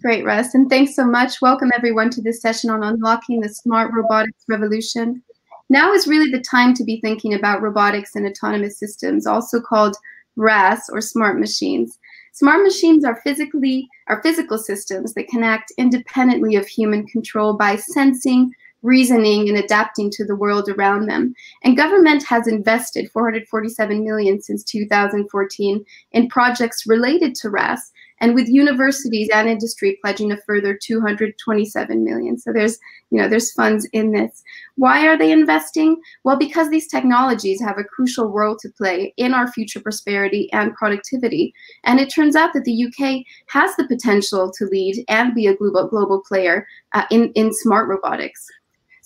Great, Russ. And thanks so much. Welcome everyone to this session on unlocking the smart robotics revolution. Now is really the time to be thinking about robotics and autonomous systems, also called RAS or smart machines. Smart machines are physically are physical systems that can act independently of human control by sensing, reasoning, and adapting to the world around them. And government has invested 447 million since 2014 in projects related to RAS, and with universities and industry pledging a further 227 million. So there's, you know, there's funds in this. Why are they investing? Well, because these technologies have a crucial role to play in our future prosperity and productivity. And it turns out that the UK has the potential to lead and be a global, global player uh, in, in smart robotics.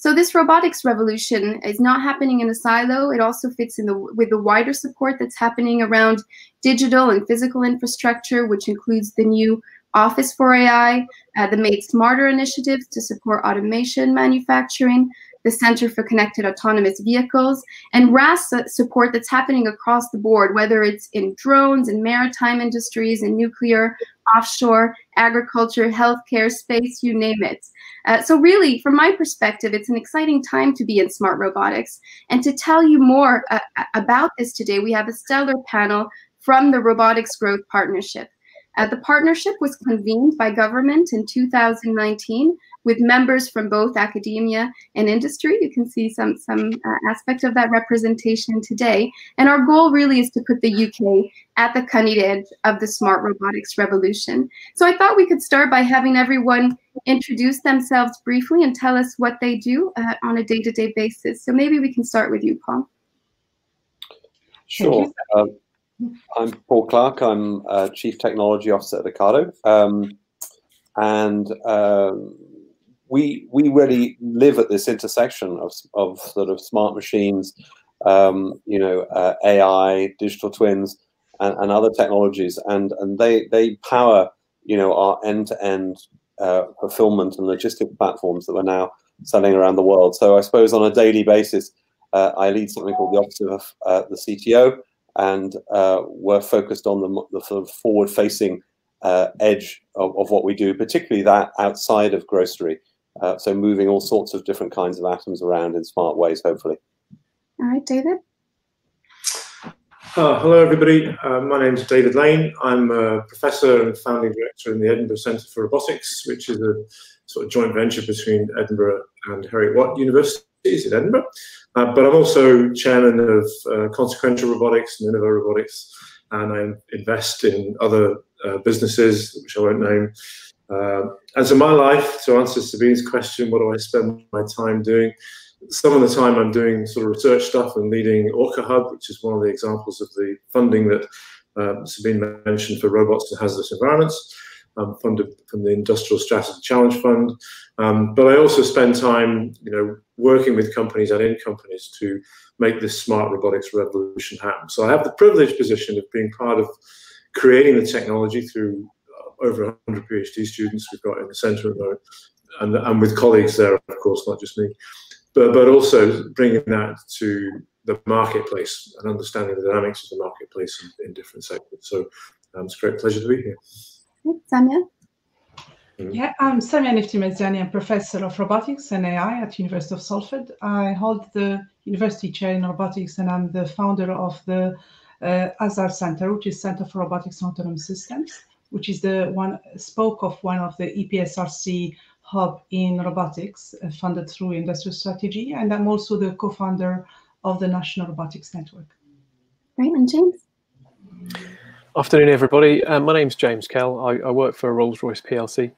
So this robotics revolution is not happening in a silo. It also fits in the with the wider support that's happening around digital and physical infrastructure, which includes the new Office for AI, uh, the Made Smarter initiatives to support automation manufacturing, the Center for Connected Autonomous Vehicles, and RAS support that's happening across the board, whether it's in drones and maritime industries and nuclear, offshore, agriculture, healthcare, space, you name it. Uh, so really, from my perspective, it's an exciting time to be in smart robotics. And to tell you more uh, about this today, we have a stellar panel from the Robotics Growth Partnership. Uh, the partnership was convened by government in 2019 with members from both academia and industry. You can see some, some uh, aspect of that representation today. And our goal really is to put the UK at the cutting edge of the smart robotics revolution. So I thought we could start by having everyone introduce themselves briefly and tell us what they do uh, on a day-to-day -day basis. So maybe we can start with you, Paul. Sure. Um, I'm Paul Clarke. I'm uh, Chief Technology Officer at Ocado. Um, and um, we we really live at this intersection of, of sort of smart machines, um, you know, uh, AI, digital twins, and, and, other technologies, and and they they power you know our end to end fulfillment and logistic platforms that we're now selling around the world. So I suppose on a daily basis, uh, I lead something called the Office of uh, the CTO, and uh, we're focused on the, the sort of forward facing uh, edge of, of, what we do, particularly that outside of grocery. Uh, so moving all sorts of different kinds of atoms around in smart ways, hopefully. All right, David. Uh, hello, everybody. Uh, my name is David Lane. I'm a professor and founding director in the Edinburgh Centre for Robotics, which is a sort of joint venture between Edinburgh and Heriot Watt Universities in Edinburgh. Uh, but I'm also chairman of uh, Consequential Robotics and Innova Robotics, and I invest in other uh, businesses, which I won't name, uh, and so my life, to answer Sabine's question, what do I spend my time doing? Some of the time I'm doing sort of research stuff and leading Orca Hub, which is one of the examples of the funding that um, Sabine mentioned for robots in hazardous environments, um, funded from the Industrial Strategy Challenge Fund. Um, but I also spend time, you know, working with companies and in companies to make this smart robotics revolution happen. So I have the privileged position of being part of creating the technology through over 100 PhD students we've got in the centre at the moment, and, and with colleagues there, of course, not just me, but, but also bringing that to the marketplace and understanding the dynamics of the marketplace in, in different sectors. So um, it's a great pleasure to be here. Samia? Mm-hmm. Yeah, I'm Samia Nefti I'm professor of robotics and AI at University of Salford. I hold the university chair in robotics and I'm the founder of the uh, ASAR Center, which is Center for Robotics and Autonomous Systems which is the one spoke of one of the EPSRC hub in robotics uh, funded through industrial strategy. And I'm also the co-founder of the National Robotics Network. Great, and James. Afternoon, everybody. Um, my name's James Kell. I, I work for Rolls-Royce PLC.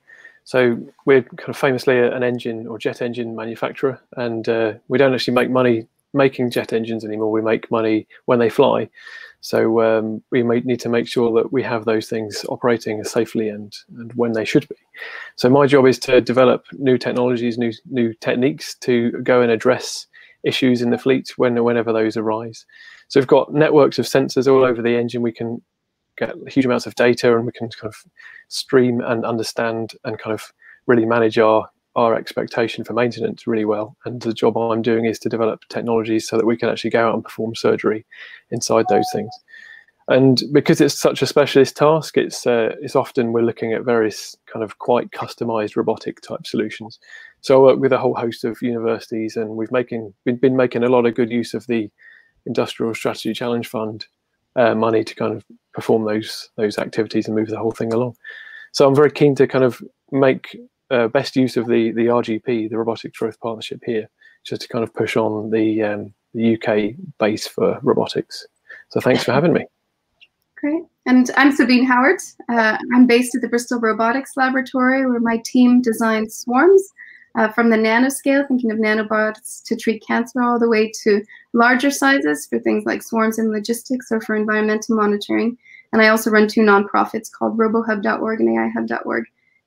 So we're kind of famously an engine or jet engine manufacturer, and uh, we don't actually make money making jet engines anymore. We make money when they fly. So um, we need to make sure that we have those things operating safely and, and when they should be. So my job is to develop new technologies, new new techniques to go and address issues in the fleet when whenever those arise. So we've got networks of sensors all over the engine. We can get huge amounts of data and we can kind of stream and understand and kind of really manage our our expectation for maintenance really well. And the job I'm doing is to develop technologies so that we can actually go out and perform surgery inside those things. And because it's such a specialist task, it's uh, it's often we're looking at various kind of quite customized robotic type solutions. So I work with a whole host of universities, and we've making been, been making a lot of good use of the Industrial Strategy Challenge Fund uh, money to kind of perform those those activities and move the whole thing along. So I'm very keen to kind of make uh, best use of the the RGP, the Robotics Growth Partnership here, just to kind of push on the um, the UK base for robotics. So thanks for having me. Great. And I'm Sabine Hauert. Uh, I'm based at the Bristol Robotics Laboratory, where my team designs swarms uh, from the nanoscale, thinking of nanobots to treat cancer, all the way to larger sizes for things like swarms in logistics or for environmental monitoring. And I also run two nonprofits called RoboHub.org and AIHub.org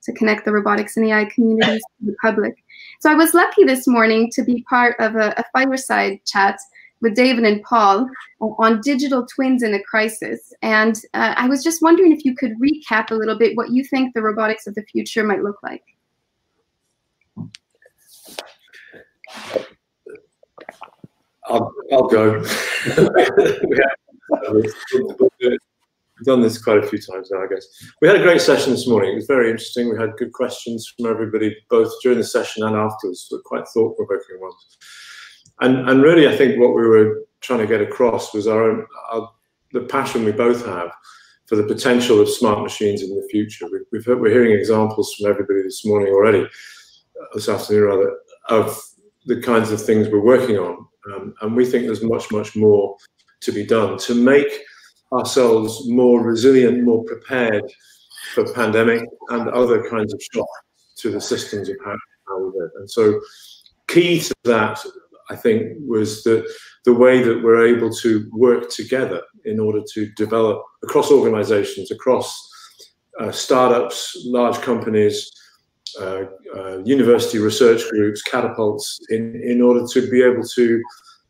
to connect the robotics and AI communities to the public. So I was lucky this morning to be part of a, a fireside chat with David and Paul on digital twins in a crisis. And uh, I was just wondering if you could recap a little bit what you think the robotics of the future might look like. I'll, I'll go. We've done this quite a few times now, I guess. We had a great session this morning. It was very interesting. We had good questions from everybody, both during the session and afterwards, quite thought-provoking ones. And, and really, I think what we were trying to get across was our own, our, the passion we both have for the potential of smart machines in the future. We've, we've heard, we're hearing examples from everybody this morning already, uh, this afternoon rather, of the kinds of things we're working on. Um, and we think there's much, much more to be done to make ourselves more resilient, more prepared for pandemic and other kinds of shocks to the systems of how, how we live. And so key to that I think, was that the way that we're able to work together in order to develop across organizations, across uh, startups, large companies, uh, uh, university research groups, catapults, in, in order to be able to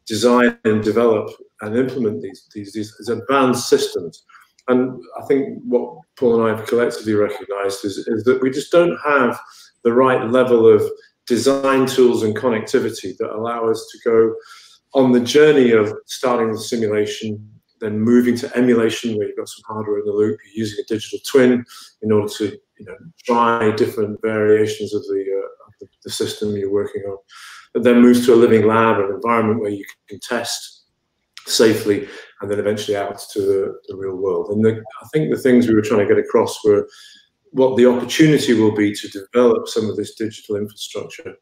design and develop and implement these, these, these advanced systems. And I think what Paul and I have collectively recognized is, is that we just don't have the right level of design tools and connectivity that allow us to go on the journey of starting with simulation, then moving to emulation, where you've got some hardware in the loop, you're using a digital twin in order to you know, try different variations of the, uh, of the, the, system you're working on. And then moves to a living lab, an environment where you can test safely, and then eventually out to the, the real world. And the, I think the things we were trying to get across were what the opportunity will be to develop some of this digital infrastructure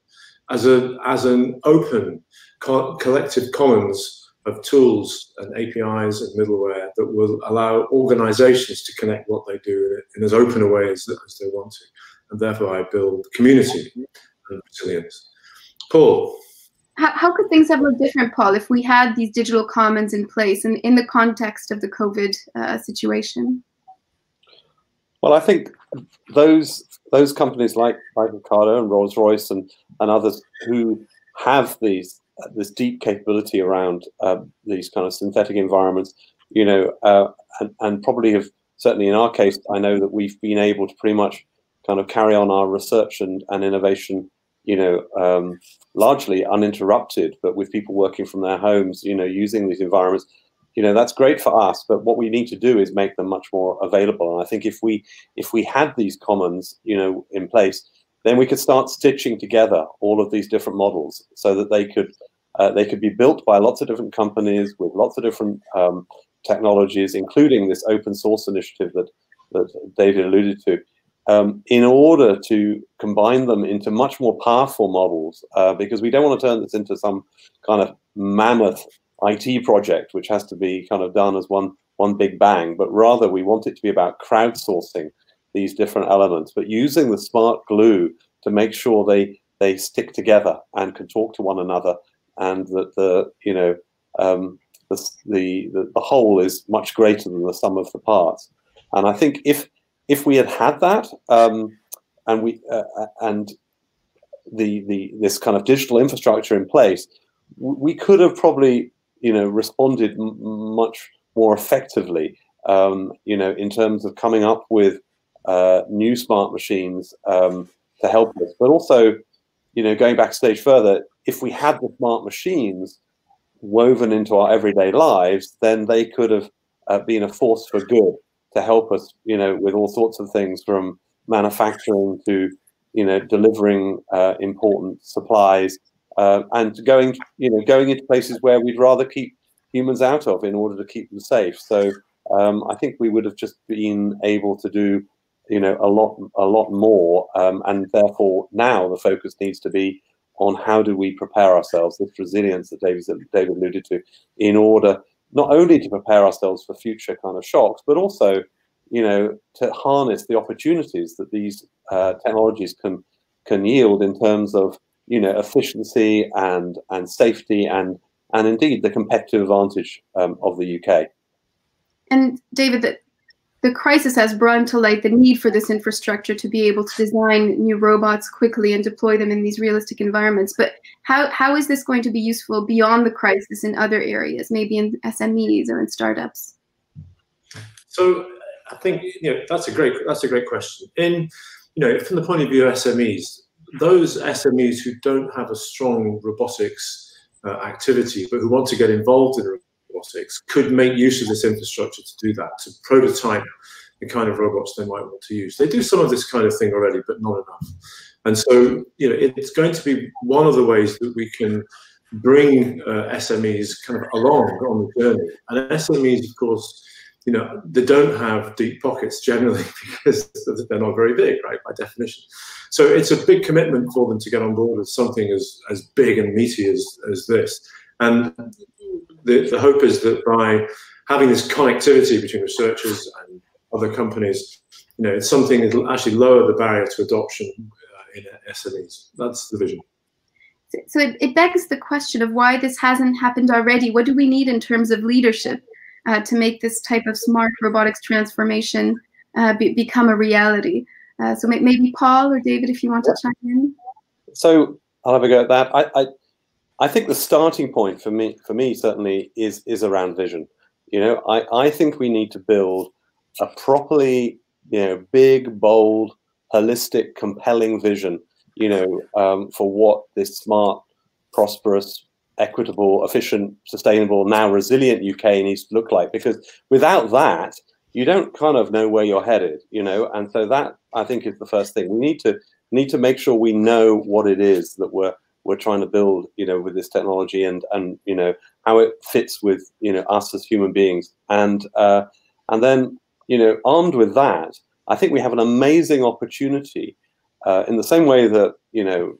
as a as an open co collective commons of tools and APIs and middleware that will allow organizations to connect what they do in as open a way as, as they want to. And therefore I build community and resilience. Paul. How, how could things have looked different, Paul, if we had these digital commons in place and in the context of the COVID uh, situation? Well, I think those those companies like Ocado and Rolls Royce and and others who have these uh, this deep capability around uh, these kind of synthetic environments, you know, uh, and, and probably have certainly in our case, I know that we've been able to pretty much kind of carry on our research and, and innovation, you know, um, largely uninterrupted, but with people working from their homes, you know, using these environments you know that's great for us but what we need to do is make them much more available. And i think if we if we had these commons you know in place then we could start stitching together all of these different models so that they could uh, they could be built by lots of different companies with lots of different um, technologies including this open source initiative that that david alluded to um, in order to combine them into much more powerful models uh, because we don't want to turn this into some kind of mammoth IT project, which has to be kind of done as one one big bang, but rather we want it to be about crowdsourcing these different elements, but using the smart glue to make sure they they stick together and can talk to one another, and that the you know um, the, the the whole is much greater than the sum of the parts. And I think if if we had had that, um, and we uh, uh and the the this kind of digital infrastructure in place, we could have probably you know, responded much more effectively, um, you know, in terms of coming up with uh, new smart machines um, to help us. But also, you know, going back stage further, if we had the smart machines woven into our everyday lives, then they could have uh, been a force for good to help us, you know, with all sorts of things from manufacturing to, you know, delivering uh, important supplies uh, and going, you know, going into places where we'd rather keep humans out of in order to keep them safe. So um, I think we would have just been able to do, you know, a lot, a lot more, um, and therefore now the focus needs to be on how do we prepare ourselves, this resilience that David, David alluded to, in order not only to prepare ourselves for future kind of shocks, but also, you know, to harness the opportunities that these uh, technologies can can yield in terms of, you know, efficiency and and safety and and indeed the competitive advantage um, of the UK. And David, the, the crisis has brought to light the need for this infrastructure to be able to design new robots quickly and deploy them in these realistic environments. But how, how is this going to be useful beyond the crisis in other areas, maybe in SMEs or in startups? So I think you know that's a great that's a great question. In you know from the point of view of SMEs, those SMEs who don't have a strong robotics uh, activity, but who want to get involved in robotics could make use of this infrastructure to do that, to prototype the kind of robots they might want to use. They do some of this kind of thing already, but not enough. And so, you know, it's going to be one of the ways that we can bring uh, SMEs kind of along on the journey. And SMEs, of course, you know, they don't have deep pockets generally because they're not very big, right, by definition. So it's a big commitment for them to get on board with something as, as big and meaty as, as this. And the, the hope is that by having this connectivity between researchers and other companies, you know, it's something that will actually lower the barrier to adoption uh, in SMEs. That's the vision. So it, it begs the question of why this hasn't happened already. What do we need in terms of leadership uh, to make this type of smart robotics transformation uh, be, become a reality? Uh, so maybe Paul or David, if you want to chime in. So I'll have a go at that. I, I, I think the starting point for me, for me certainly, is is around vision. You know, I, I think we need to build a properly, you know, big, bold, holistic, compelling vision. You know, um, for what this smart, prosperous, equitable, efficient, sustainable, now resilient UK needs to look like. Because without that, you don't kind of know where you're headed. You know, and so that I think is the first thing. We need to need to make sure we know what it is that we're we're trying to build, you know, with this technology and and you know how it fits with you know us as human beings, and uh, and then you know armed with that, I think we have an amazing opportunity uh, in the same way that you know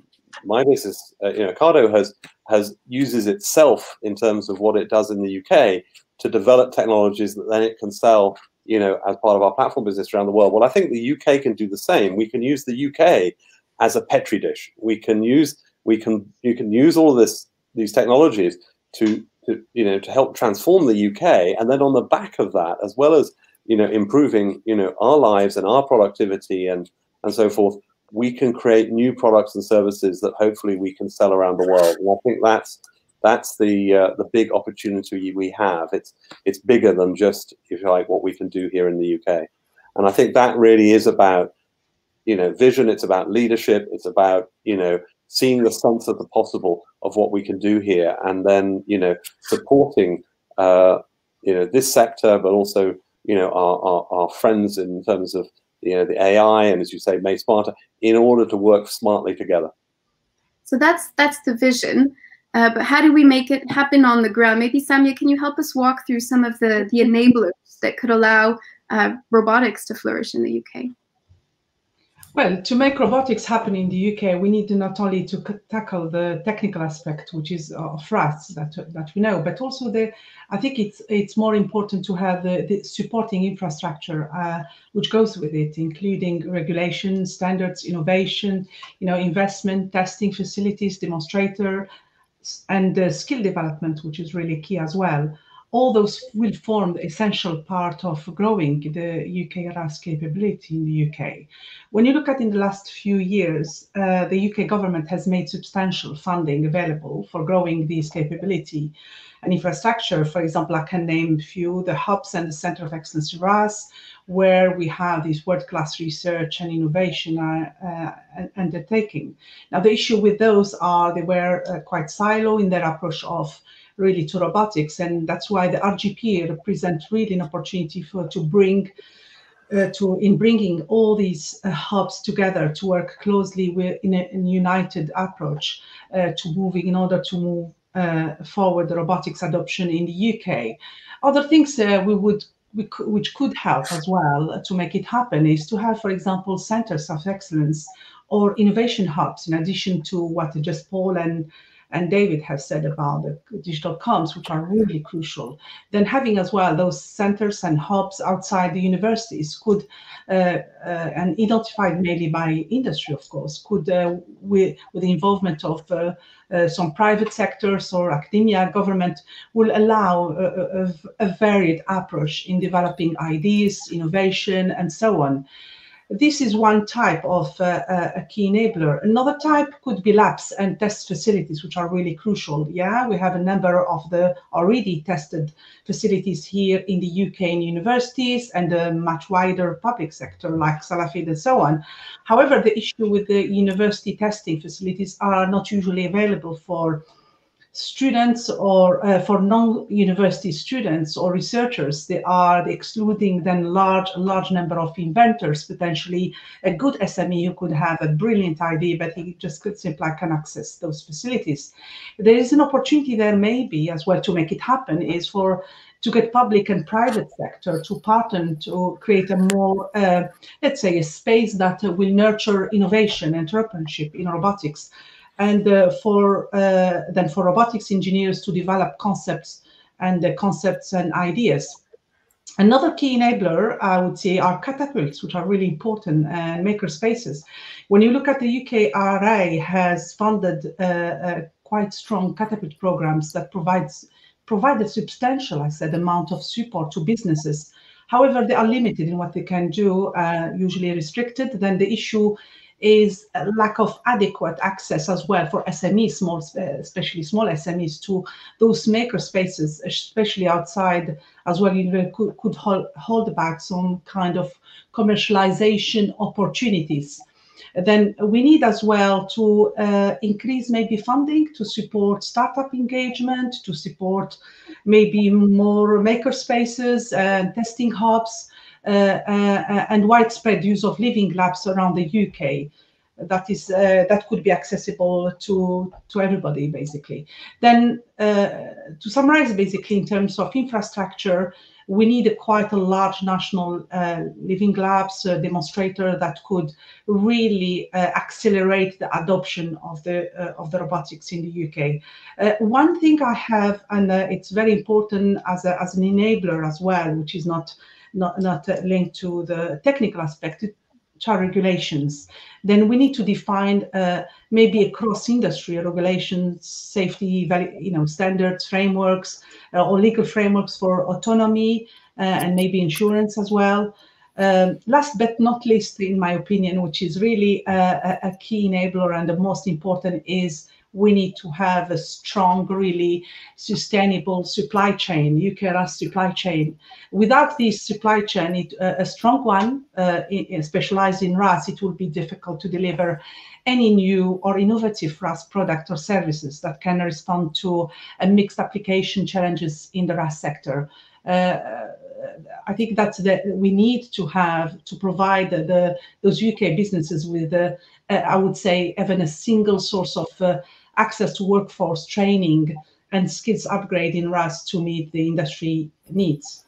my business, uh, you know, Ocado has has uses itself in terms of what it does in the UK to develop technologies that then it can sell you know, as part of our platform business around the world. Well, I think the UK can do the same. We can use the UK as a petri dish. We can use we can you can use all this these technologies to, to you know to help transform the UK, and then on the back of that, as well as you know improving you know our lives and our productivity and and so forth, we can create new products and services that hopefully we can sell around the world. And I think that's that's the uh, the big opportunity we have. It's it's bigger than just if you like what we can do here in the UK, and I think that really is about you know vision. It's about leadership. It's about you know seeing the sense of the possible of what we can do here, and then you know supporting uh, you know this sector, but also you know our, our, our friends in terms of you know the AI and as you say, made smarter in order to work smartly together. So that's that's the vision. Uh, but how do we make it happen on the ground? Maybe Samia, can you help us walk through some of the, the enablers that could allow uh, robotics to flourish in the UK? Well, to make robotics happen in the UK, we need not only to tackle the technical aspect, which is of RAS that that we know, but also the. I think it's it's more important to have the, the supporting infrastructure uh, which goes with it, including regulation, standards, innovation, you know, investment, testing facilities, demonstrator, and uh, skill development, which is really key as well. All those will form the essential part of growing the UK RAS capability in the UK. When you look at in the last few years, uh, the UK government has made substantial funding available for growing this capability and infrastructure. For example, I can name a few, the hubs and the Center of Excellence RAS, where we have this world-class research and innovation uh, uh, undertaking. Now, the issue with those are they were uh, quite silo in their approach of really to robotics, and that's why the RGP represents really an opportunity for to bring uh, to in bringing all these uh, hubs together to work closely with in a, in united approach uh, to moving in order to move uh, forward the robotics adoption in the UK. Other things uh, we would we which could help as well to make it happen is to have, for example, centers of excellence or innovation hubs in addition to what just Paul and and David has said about the digital commons, which are really crucial. Then having as well those centers and hubs outside the universities could, uh, uh, and identified mainly by industry, of course, could, uh, with, with the involvement of uh, uh, some private sectors or academia, government, will allow a, a, a varied approach in developing ideas, innovation, and so on. This is one type of uh, uh, a key enabler. Another type could be labs and test facilities, which are really crucial. Yeah, we have a number of the already tested facilities here in the UK in universities and a much wider public sector like Salafid and so on. However, the issue with the university testing facilities are not usually available for students or uh, for non-university students or researchers, they are excluding then large, large number of inventors, potentially a good SME who could have a brilliant idea, but he just could simply can access those facilities. There is an opportunity there maybe as well to make it happen is for to get public and private sector to partner to create a more, uh, let's say, a space that will nurture innovation, entrepreneurship in robotics and uh, for uh, then for robotics engineers to develop concepts and the concepts and ideas. Another key enabler, I would say, are catapults, which are really important, and maker spaces. When you look at the UK RI has funded uh, uh, quite strong catapult programs that provides provide a substantial, I said, amount of support to businesses. However, they are limited in what they can do, uh, usually restricted. Then the issue is lack of adequate access as well for SMEs, small, especially small SMEs, to those maker spaces, especially outside as well. You could, could hold, hold back some kind of commercialization opportunities. Then we need as well to uh, increase maybe funding to support startup engagement, to support maybe more maker spaces and testing hubs, uh, uh, Uh, uh, uh, and widespread use of living labs around the UK that is uh, that could be accessible to to everybody basically. Then uh, to summarize basically in terms of infrastructure we need a quite a large national uh, living labs demonstrator that could really accelerate the adoption of the of the robotics in the UK one thing i have and it's very important as a, as an enabler as well which is not not, not linked to the technical aspect, to regulations, then we need to define uh, maybe cross-industry regulations, safety, you know, standards, frameworks, uh, or legal frameworks for autonomy uh, and maybe insurance as well. Um, last but not least, in my opinion, which is really a, a key enabler and the most important is we need to have a strong, really sustainable supply chain, UK RAS supply chain. Without this supply chain, it, uh, a strong one, uh, specialized in RAS, it will be difficult to deliver any new or innovative RAS product or services that can respond to a mixed application challenges in the RAS sector. Uh, I think that we need to have to provide the, the those UK businesses with, uh, I would say, even a single source of uh, access to workforce training and skills upgrade in RAS to meet the industry needs.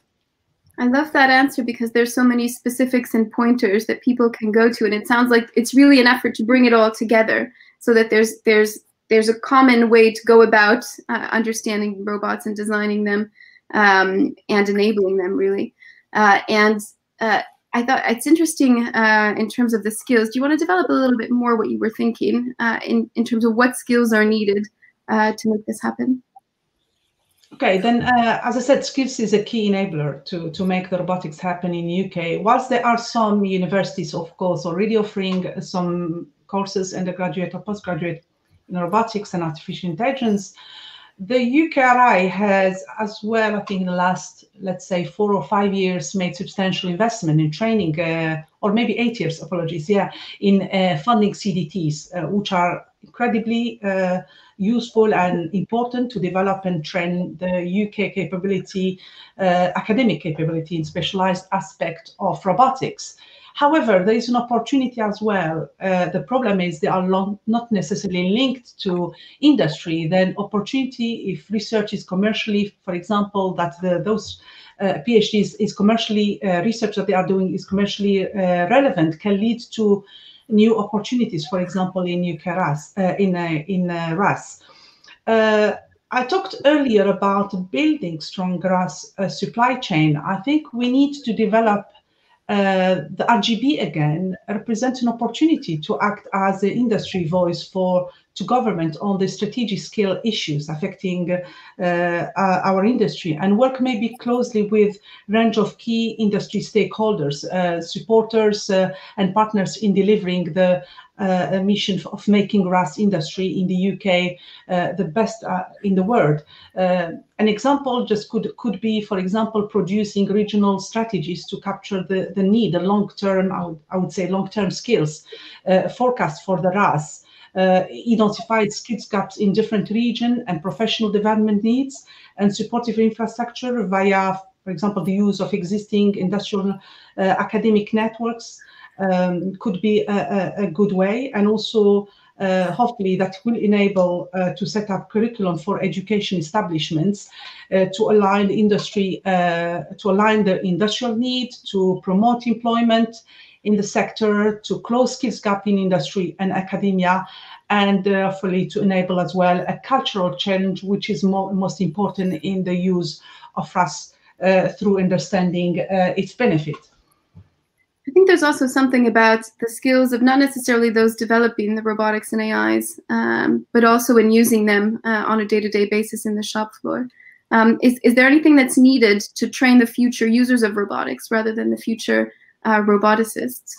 I love that answer because there's so many specifics and pointers that people can go to, and it sounds like it's really an effort to bring it all together so that there's there's there's a common way to go about uh, understanding robots and designing them um, and enabling them really. Uh, and uh, I thought it's interesting uh, in terms of the skills. Do you want to develop a little bit more what you were thinking uh, in, in terms of what skills are needed uh, to make this happen? Okay, then uh, as I said, skills is a key enabler to, to make the robotics happen in UK. Whilst there are some universities, of course, already offering some courses, undergraduate or postgraduate in robotics and artificial intelligence, the UKRI has as well, I think in the last, let's say, four or five years, made substantial investment in training uh, or maybe eight years, apologies, yeah, in uh, funding CDTs, uh, which are incredibly uh, useful and important to develop and train the UK capability, uh, academic capability in specialized aspect of robotics. However, there is an opportunity as well. Uh, the problem is they are long, not necessarily linked to industry. Then opportunity, if research is commercially, for example, that the, those uh, PhDs is commercially uh, research that they are doing is commercially uh, relevant, can lead to new opportunities. For example, in UK RAS, uh, in uh, in RAS. I talked earlier about building strong RAS supply chain. I think we need to develop uh, the RGP again represents an opportunity to act as an industry voice for to government on the strategic scale issues affecting uh, our industry and work maybe closely with range of key industry stakeholders, uh, supporters uh, and partners in delivering the uh, mission of making RAS industry in the UK uh, the best uh, in the world. An example just could could be, for example, producing regional strategies to capture the, the need, the long-term, I, I would, say long-term skills uh, forecast for the RAS. Uh, identified skills gaps in different regions and professional development needs and supportive infrastructure via, for example, the use of existing industrial academic networks um, could be a, a, good way. And also uh, hopefully that will enable uh, to set up curriculum for education establishments uh, to align industry uh, to align the industrial need to promote employment in the sector to close skills gap in industry and academia and hopefully to enable as well a cultural change which is more, most important in the use of RAS uh, through understanding uh, its benefit. I think there's also something about the skills of not necessarily those developing the robotics and AIs, um, but also in using them uh, on a day-to-day -day basis in the shop floor. Um, is, is there anything that's needed to train the future users of robotics rather than the future uh, roboticists?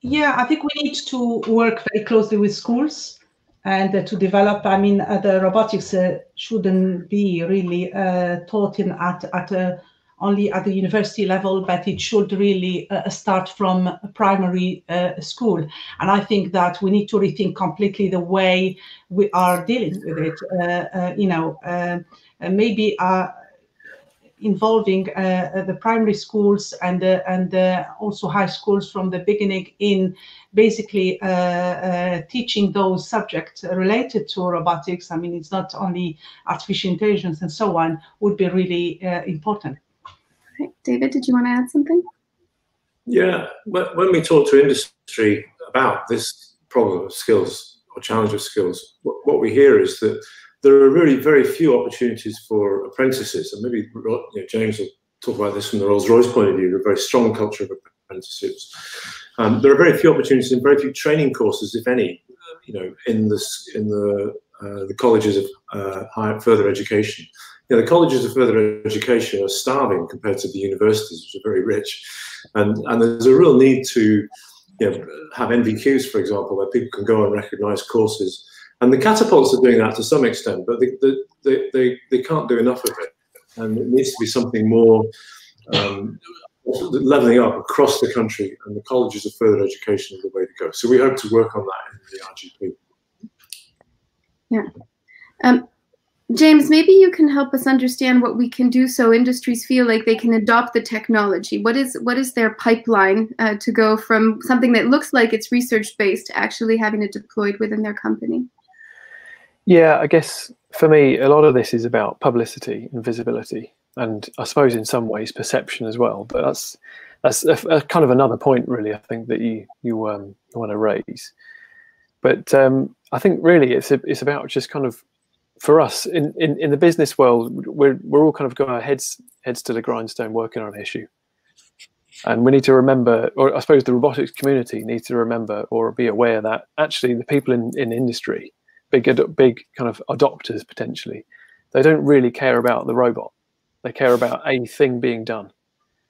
Yeah, I think we need to work very closely with schools and uh, to develop. I mean, uh, the robotics uh, shouldn't be really uh, taught in at at a only at the university level, but it should really uh, start from primary uh, school. And I think that we need to rethink completely the way we are dealing with it. Uh, uh you know, uh, maybe uh, involving uh, uh, the primary schools and uh, and also high schools from the beginning in basically teaching those subjects related to robotics. I mean, it's not only artificial intelligence and so on would be really important. Okay. David, did you want to add something? Yeah, when we talk to industry about this problem of skills or challenge of skills, what we hear is that there are really very few opportunities for apprentices, and maybe you know, James will talk about this from the Rolls-Royce point of view, a very strong culture of apprenticeships. Um, there are very few opportunities and very few training courses, if any, you know, in this in the uh, the colleges of uh, higher further education you know, the colleges of further education are starving compared to the universities, which are very rich. And, and there's a real need to you know, have NVQs, for example, where people can go and recognize courses. And the catapults are doing that to some extent, but they, they, they, they can't do enough of it. And it needs to be something more um, leveling up across the country, and the colleges of further education are the way to go. So we hope to work on that in the RGP. Yeah. Um, James, maybe you can help us understand what we can do so industries feel like they can adopt the technology. What is what is their pipeline uh, to go from something that looks like it's research based to actually having it deployed within their company? Yeah, I guess for me, a lot of this is about publicity and visibility, and I suppose in some ways perception as well. But that's that's a, a kind of another point, really. I think that you you um, want to raise. But um, I think really it's a, it's about just kind of for us in, in, in the business world, we're, we're all kind of going our heads, heads to the grindstone working on an issue. And we need to remember, or I suppose the robotics community needs to remember or be aware that actually the people in, in industry, big, big kind of adopters potentially, they don't really care about the robot. They care about a thing being done.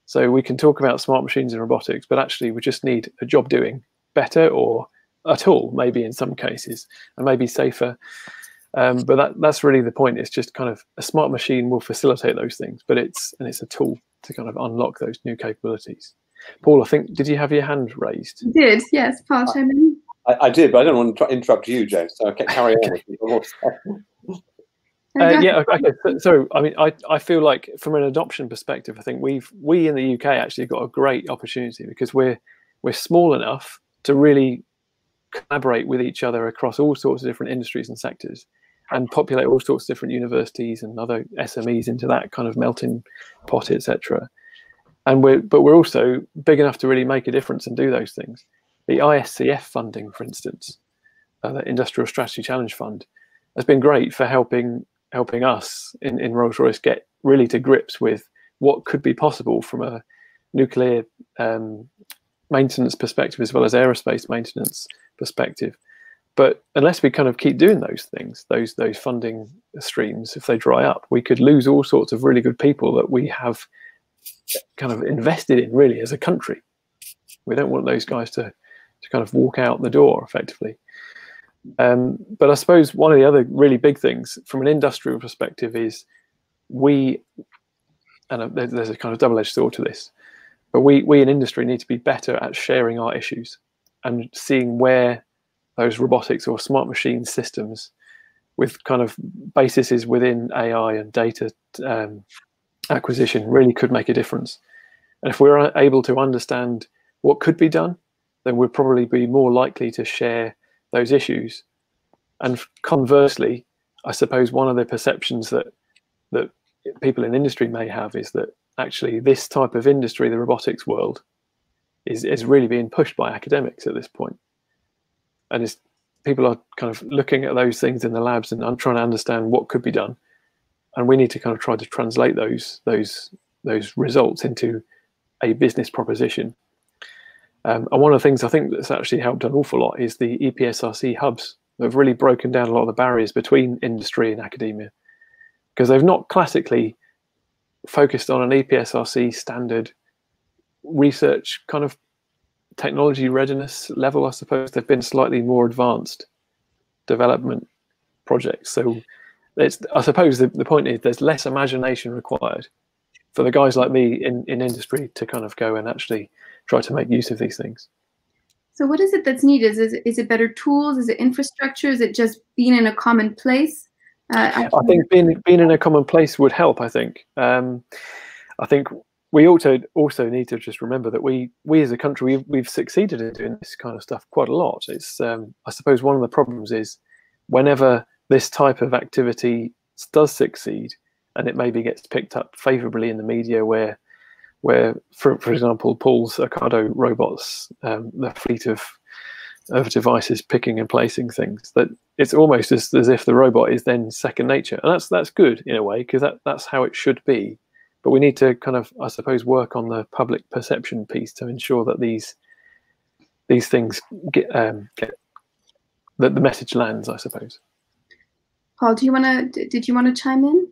So we can talk about smart machines and robotics, but actually we just need a job doing better or at all, maybe in some cases, and maybe safer um, but that, that's really the point. It's just kind of a smart machine will facilitate those things, but it's and it's a tool to kind of unlock those new capabilities. Paul, I think did you have your hand raised? You did yes, Paul, chime in. I, I, did, but I don't want to interrupt you, James. So I can carry on. Uh, yeah, okay. So, so, I mean, I, I feel like from an adoption perspective, I think we've we in the UK actually got a great opportunity because we're we're small enough to really collaborate with each other across all sorts of different industries and sectors and populate all sorts of different universities and other SMEs into that kind of melting pot, etc. And we're but we're also big enough to really make a difference and do those things. The ISCF funding, for instance, uh, the Industrial Strategy Challenge Fund, has been great for helping helping us in, in Rolls Royce get really to grips with what could be possible from a nuclear um, maintenance perspective as well as aerospace maintenance perspective. But unless we kind of keep doing those things, those those funding streams, if they dry up, we could lose all sorts of really good people that we have kind of invested in really as a country. We don't want those guys to to kind of walk out the door effectively. Um, but I suppose one of the other really big things from an industrial perspective is we, and there's a kind of double-edged sword to this, but we we in industry need to be better at sharing our issues and seeing where those robotics or smart machine systems with kind of bases within AI and data um, acquisition really could make a difference. And if we're able to understand what could be done, then we'd probably be more likely to share those issues. And conversely, I suppose one of the perceptions that that people in industry may have is that actually this type of industry, the robotics world, is is really being pushed by academics at this point. And it's people are kind of looking at those things in the labs and I'm trying to understand what could be done. And we need to kind of try to translate those those those results into a business proposition um, and one of the things I think that's actually helped an awful lot is the EPSRC hubs that have really broken down a lot of the barriers between industry and academia because they've not classically focused on an EPSRC standard research kind of technology readiness level, I suppose. They've been slightly more advanced development projects. So it's, I suppose the, the point is there's less imagination required for the guys like me in, in industry to kind of go and actually try to make use of these things. So what is it that's needed? Is it, is it better tools? Is it infrastructure? Is it just being in a common place? Uh, I think being being in a common place would help. I think. Um, I think we also also need to just remember that we we as a country we've, we've succeeded in doing this kind of stuff quite a lot. It's um, I suppose one of the problems is whenever this type of activity does succeed and it maybe gets picked up favorably in the media where where, for, for example, Paul's Ocado robots, um, the fleet of of devices picking and placing things, that it's almost as, as if the robot is then second nature, and that's that's good in a way because that that's how it should be. But we need to kind of, I suppose, work on the public perception piece to ensure that these these things get um, get that the message lands. I suppose. Paul, do you want to? Did you want to chime in?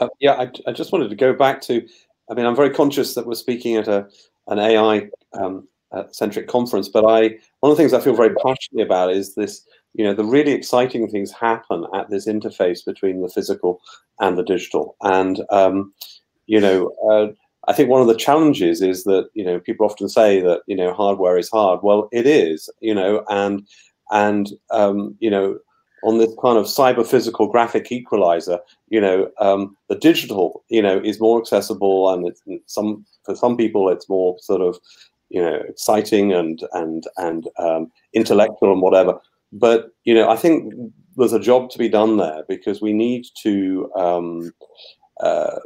Uh, yeah, I, I just wanted to go back to I mean, I'm very conscious that we're speaking at a an AI um, uh, centric conference, but I one of the things I feel very passionately about is this. You know, the really exciting things happen at this interface between the physical and the digital, and um, you know. Uh, I think one of the challenges is that you know people often say that you know hardware is hard. Well, it is, you know, and and um, you know on this kind of cyber physical graphic equalizer, you know, um, the digital, you know, is more accessible, and it's some for some people it's more sort of, you know, exciting and and and um, intellectual and whatever. But you know, I think there's a job to be done there because we need to. Um, uh,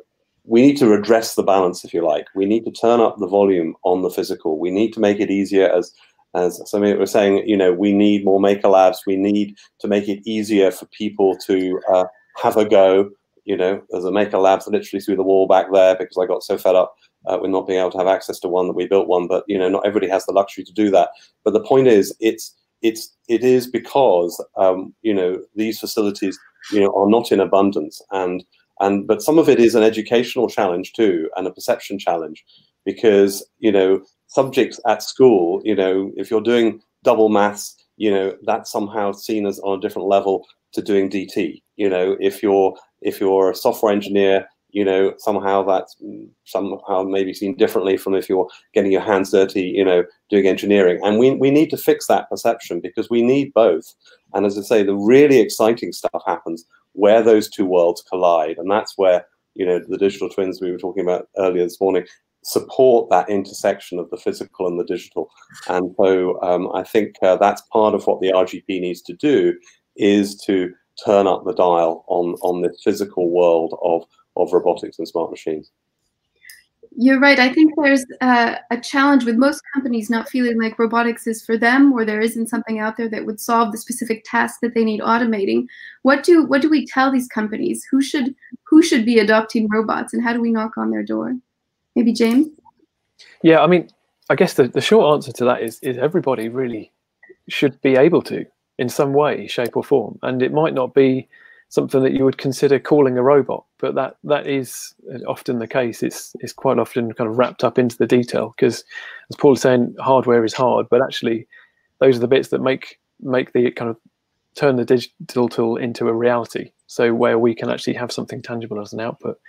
we need to redress the balance, if you like. We need to turn up the volume on the physical. We need to make it easier as as somebody was saying, you know, we need more maker labs. We need to make it easier for people to uh, have a go. You know, there's a maker labs literally through the wall back there because I got so fed up uh, with not being able to have access to one that we built one. But you know, not everybody has the luxury to do that. But the point is, it's it's it is because um, you know these facilities you know are not in abundance and and but some of it is an educational challenge too and a perception challenge because you know subjects at school, you know, if you're doing double maths, you know, that's somehow seen as on a different level to doing DT. You know, if you're if you're a software engineer, you know, somehow that's mm, somehow maybe seen differently from if you're getting your hands dirty, you know, doing engineering. And we, we need to fix that perception because we need both. And as I say, the really exciting stuff happens where those two worlds collide. And that's where, you know, the digital twins we were talking about earlier this morning support that intersection of the physical and the digital. And so um, I think uh, that's part of what the RGP needs to do is to turn up the dial on, on the physical world of, of robotics and smart machines. You're right. I think there's uh, a challenge with most companies not feeling like robotics is for them, or there isn't something out there that would solve the specific task that they need automating. What do what do we tell these companies? Who should who should be adopting robots, and how do we knock on their door? Maybe James. Yeah, I mean, I guess the, the short answer to that is is everybody really should be able to in some way, shape, or form, and it might not be something that you would consider calling a robot, but that that is often the case. It's it's quite often kind of wrapped up into the detail because, as Paul is saying, hardware is hard, but actually, those are the bits that make make the kind of turn the digital tool into a reality. So where we can actually have something tangible as an output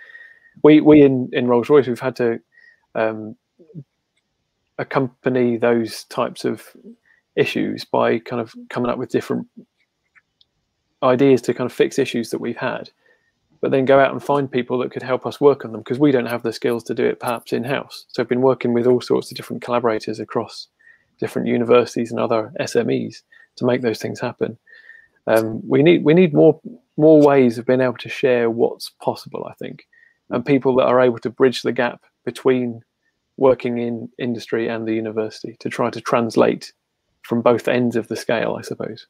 we we in in Rolls Royce we've had to um, accompany those types of issues by kind of coming up with different ideas to kind of fix issues that we've had but then go out and find people that could help us work on them because we don't have the skills to do it perhaps in house so i've been working with all sorts of different collaborators across different universities and other smes to make those things happen. Um, we need we need more more ways of being able to share what's possible i think and people that are able to bridge the gap between working in industry and the university to try to translate from both ends of the scale, I suppose.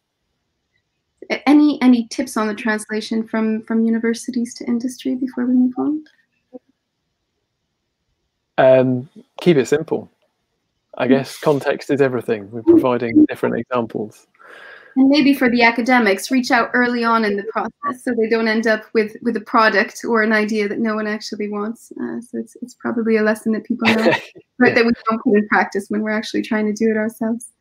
Any any tips on the translation from from universities to industry before we move on? Um, keep it simple. I guess context is everything. We're providing different examples and maybe for the academics reach out early on in the process so they don't end up with with a product or an idea that no one actually wants uh, so it's, it's probably a lesson that people know but that we don't put in practice when we're actually trying to do it ourselves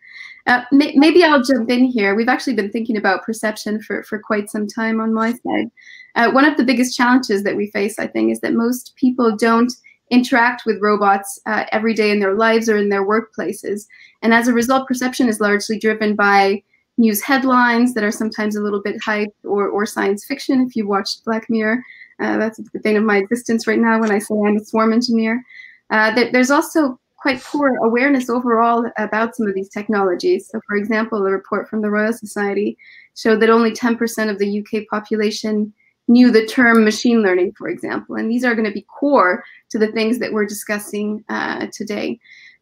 uh, may, maybe I'll jump in here. We've actually been thinking about perception for, for quite some time on my side. Uh, one of the biggest challenges that we face, I think, is that most people don't interact with robots uh, every day in their lives or in their workplaces. And as a result, perception is largely driven by news headlines that are sometimes a little bit hype or, or science fiction. If you watched Black Mirror, uh, that's the thing of my existence right now when I say I'm a swarm engineer. Uh, there's also quite poor awareness overall about some of these technologies. So, for example, a report from the Royal Society showed that only 10% of the UK population knew the term machine learning, for example. And these are going to be core to the things that we're discussing uh, today.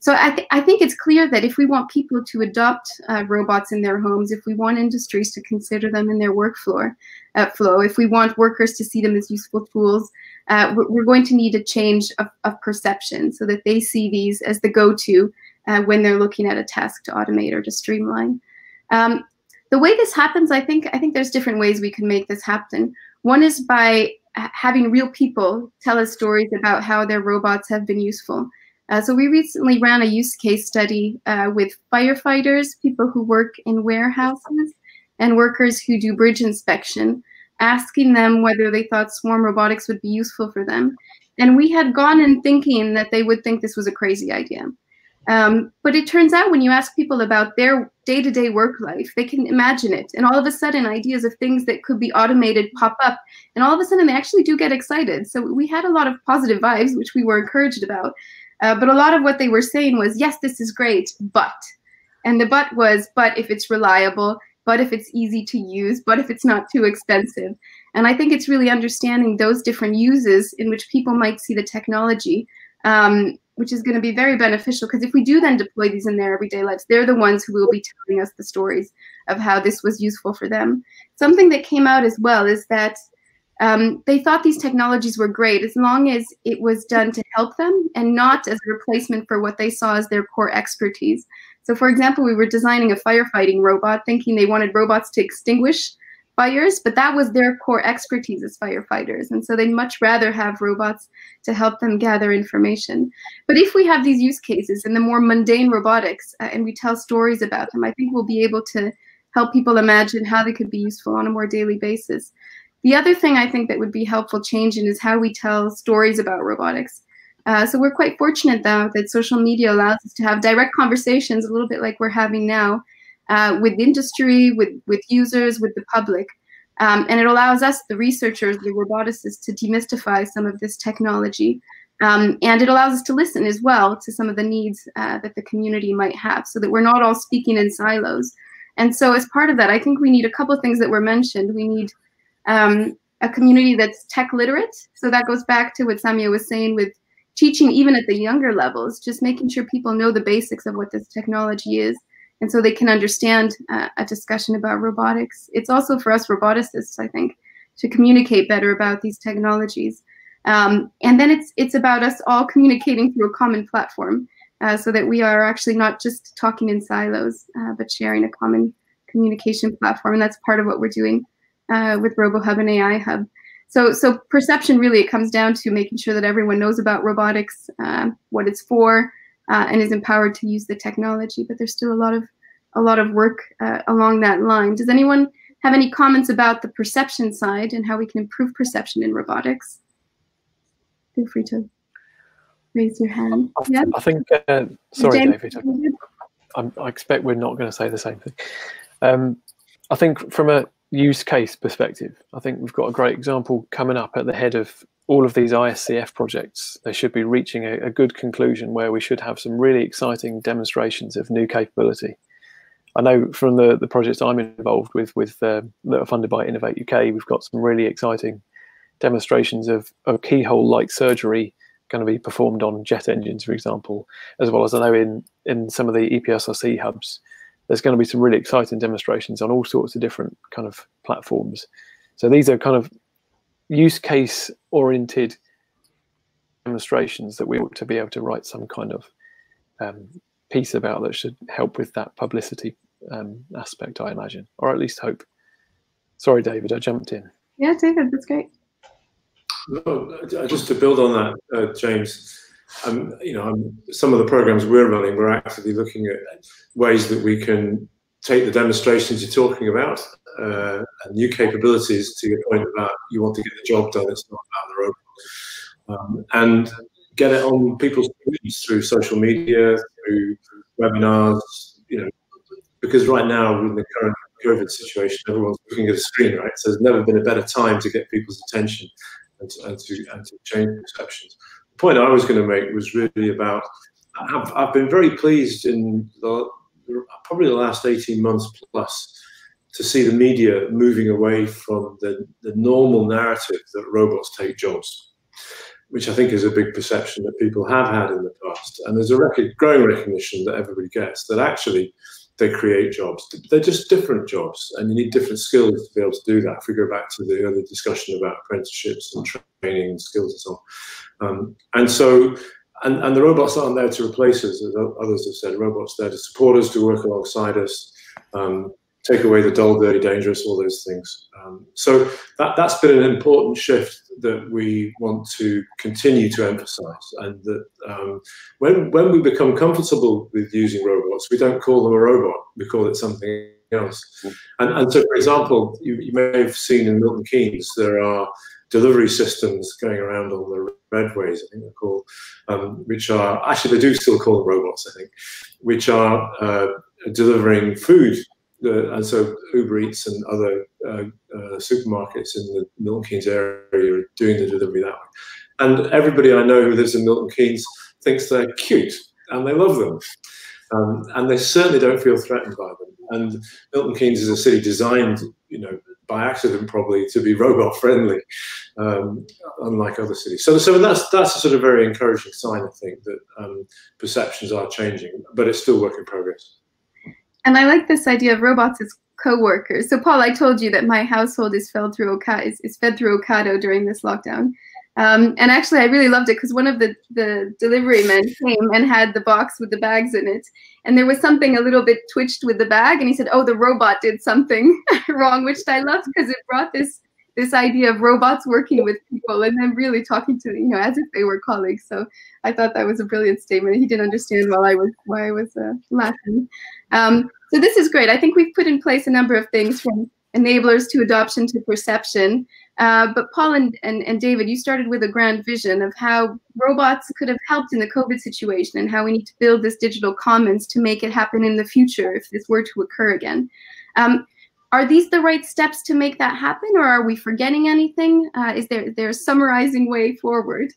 So I, th I, think it's clear that if we want people to adopt uh, robots in their homes, if we want industries to consider them in their workflow, uh, flow, if we want workers to see them as useful tools, uh, we're, going to need a change of, of, perception so that they see these as the go-to uh, when they're looking at a task to automate or to streamline. Um, the way this happens, I think, I think there's different ways we can make this happen. One is by having real people tell us stories about how their robots have been useful. Uh, so we recently ran a use case study uh, with firefighters, people who work in warehouses, and workers who do bridge inspection, asking them whether they thought swarm robotics would be useful for them. And we had gone in thinking that they would think this was a crazy idea. Um, but it turns out when you ask people about their day-to-day -day work life, they can imagine it. And all of a sudden, ideas of things that could be automated pop up. And all of a sudden, they actually do get excited. So we had a lot of positive vibes, which we were encouraged about. Uh, but a lot of what they were saying was, yes, this is great, but. And the but was, but if it's reliable, but if it's easy to use, but if it's not too expensive. And I think it's really understanding those different uses in which people might see the technology, um, which is going to be very beneficial. Because if we do then deploy these in their everyday lives, they're the ones who will be telling us the stories of how this was useful for them. Something that came out as well is that um, they thought these technologies were great as long as it was done to help them and not as a replacement for what they saw as their core expertise. So, for example, we were designing a firefighting robot thinking they wanted robots to extinguish fires, but that was their core expertise as firefighters. And so they'd much rather have robots to help them gather information. But if we have these use cases in the more mundane robotics uh, and we tell stories about them, I think we'll be able to help people imagine how they could be useful on a more daily basis. The other thing I think that would be helpful changing is how we tell stories about robotics. Uh, so we're quite fortunate though that social media allows us to have direct conversations, a little bit like we're having now, uh, with industry, with with users, with the public, um, and it allows us, the researchers, the roboticists, to demystify some of this technology, um, and it allows us to listen as well to some of the needs uh, that the community might have, so that we're not all speaking in silos. And so, as part of that, I think we need a couple of things that were mentioned. We need um, a community that's tech literate. So that goes back to what Samia was saying with teaching even at the younger levels, just making sure people know the basics of what this technology is and so they can understand uh, a discussion about robotics. It's also for us roboticists, I think, to communicate better about these technologies. Um, and then it's it's about us all communicating through a common platform uh, so that we are actually not just talking in silos, uh, but sharing a common communication platform. And that's part of what we're doing uh, with RoboHub and AI Hub. So, so perception really it comes down to making sure that everyone knows about robotics, uh, what it's for, uh, and is empowered to use the technology. But there's still a lot of a lot of work uh, along that line. Does anyone have any comments about the perception side and how we can improve perception in robotics? Feel free to raise your hand. I, yeah? I think. Uh, sorry, James, David. I, I, expect we're not going to say the same thing. Um, I think from a use case perspective, I think we've got a great example coming up at the head of all of these ISCF projects. They should be reaching a, a good conclusion where we should have some really exciting demonstrations of new capability. I know from the, the projects I'm involved with, with uh, that are funded by Innovate UK, we've got some really exciting demonstrations of, of keyhole-like surgery going to be performed on jet engines, for example, as well as I know in, in some of the EPSRC hubs, there's going to be some really exciting demonstrations on all sorts of different kind of platforms. So these are kind of use case oriented demonstrations that we ought to be able to write some kind of um, piece about that should help with that publicity um, aspect, I imagine, or at least hope. Sorry, David, I jumped in. Yeah, David, that's great. No, just to build on that, uh, James, um, you know, um, some of the programs we're running, we're actively looking at ways that we can take the demonstrations you're talking about uh, and new capabilities to your point about you want to get the job done, it's not about the road, Um, and get it on people's screens through social media, through webinars, you know, because right now in the current COVID situation, everyone's looking at a screen, right? So there's never been a better time to get people's attention and to, and to, and to change perceptions point I was going to make was really about I've, I've been very pleased in the, probably the last 18 months plus to see the media moving away from the, the normal narrative that robots take jobs, which I think is a big perception that people have had in the past. And there's a record, growing recognition that everybody gets that actually they create jobs. They're just different jobs, and you need different skills to be able to do that. If we go back to the earlier discussion about apprenticeships and training and skills and so on. Um, and so, and, and the robots aren't there to replace us, as others have said. Robots there to support us, to work alongside us, um, take away the dull, dirty, dangerous, all those things. Um, so that, that's been an important shift that we want to continue to emphasize. And that um, when, when we become comfortable with using robots, we don't call them a robot, we call it something else. And, and so, for example, you, you may have seen in Milton Keynes, there are delivery systems going around on the redways, I think they're called, um, which are actually they do still call them robots, I think, which are uh, delivering food. Uh, and so Uber Eats and other uh, uh supermarkets in the Milton Keynes area are doing the delivery that way. And everybody I know who lives in Milton Keynes thinks they're cute and they love them. Um, and they certainly don't feel threatened by them. And Milton Keynes is a city designed, you know, by accident probably to be robot friendly, um, unlike other cities. So, so that's that's a sort of very encouraging sign, I think, that um, perceptions are changing, but it's still work in progress. And I like this idea of robots as co-workers. So, Paul, I told you that my household is fed through Ocado, is, is fed through during this lockdown. Um, and actually, I really loved it because one of the, the delivery men came and had the box with the bags in it. And there was something a little bit twitched with the bag. And he said, Oh, the robot did something wrong, which I loved because it brought this this idea of robots working with people and then really talking to you know as if they were colleagues. So I thought that was a brilliant statement. He didn't understand why I was why I was uh, laughing. Um, so this is great. I think we've put in place a number of things from enablers to adoption to perception. Uh, but Paul and, and, and David, you started with a grand vision of how robots could have helped in the COVID situation and how we need to build this digital commons to make it happen in the future if this were to occur again. Um, are these the right steps to make that happen, or are we forgetting anything? Uh, is there, there a summarizing way forward?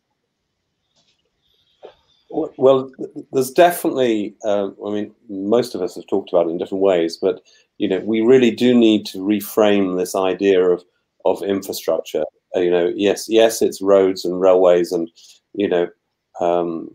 Well, there's definitely. Uh, I mean, most of us have talked about it in different ways, but you know, we really do need to reframe this idea of of infrastructure. Uh, you know, yes, yes, it's roads and railways and you know um,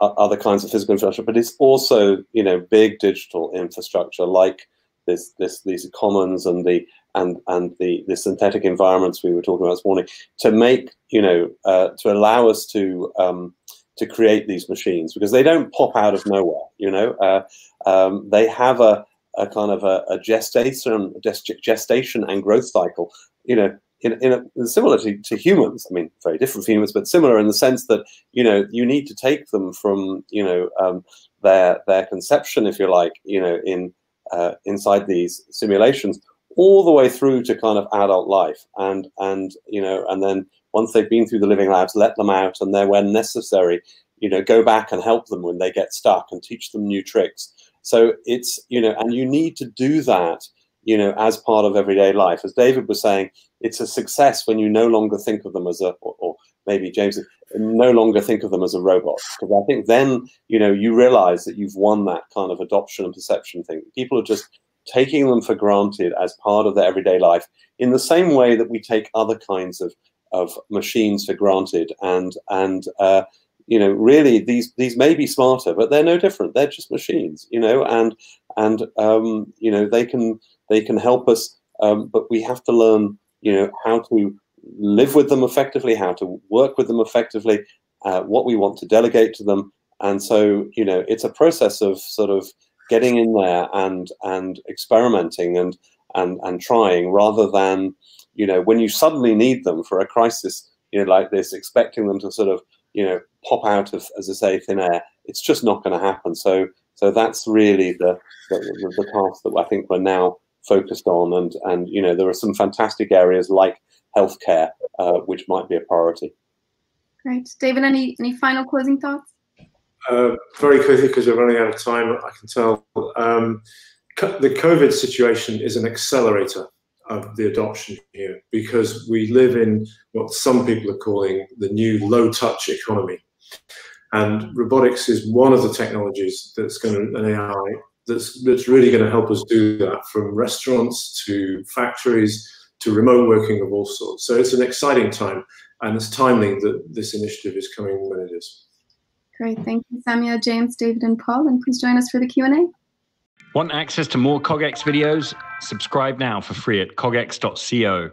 other kinds of physical infrastructure, but it's also you know big digital infrastructure like this this these commons and the and and the the synthetic environments we were talking about this morning to make you know uh, to allow us to um, to create these machines because they don't pop out of nowhere. You know, uh, um, they have a a kind of a, a gestation, gestation and growth cycle you know, in, in a, similar to, to, humans. I mean, very different humans, but similar in the sense that you know you need to take them from you know um, their their conception, if you like, you know, in uh, inside these simulations, all the way through to kind of adult life, and and you know, and then once they've been through the living labs, let them out, and then when necessary, you know, go back and help them when they get stuck and teach them new tricks. So it's you know, and you need to do that you know, as part of everyday life. As David was saying, it's a success when you no longer think of them as a, or, or maybe James, no longer think of them as a robot. Because I think then, you know, you realize that you've won that kind of adoption and perception thing. People are just taking them for granted as part of their everyday life in the same way that we take other kinds of, of machines for granted. And, and, uh, you know, really these, these may be smarter, but they're no different. They're just machines, you know, and, and, um, you know, they can, they can help us, um, but we have to learn, you know, how to live with them effectively, how to work with them effectively, uh, what we want to delegate to them. And so, you know, it's a process of sort of getting in there and and experimenting and and and trying rather than, you know, when you suddenly need them for a crisis, you know, like this, expecting them to sort of, you know, pop out of, as I say, thin air. It's just not going to happen. So so that's really the the, the task that I think we're now focused on. And, and you know, there are some fantastic areas like healthcare, uh, which might be a priority. Great. David, any, any final closing thoughts? Uh, very quickly, because we're running out of time, I can tell. Um, the COVID situation is an accelerator of the adoption here because we live in what some people are calling the new low touch economy. And robotics is one of the technologies that's going to, an AI that's that's really going to help us do that from restaurants to factories to remote working of all sorts. So it's an exciting time, and it's timely that this initiative is coming when it is. Great, thank you, Samia, James, David, and Paul, and please join us for the Q and A. Want access to more CogX videos? Subscribe now for free at cogx.co.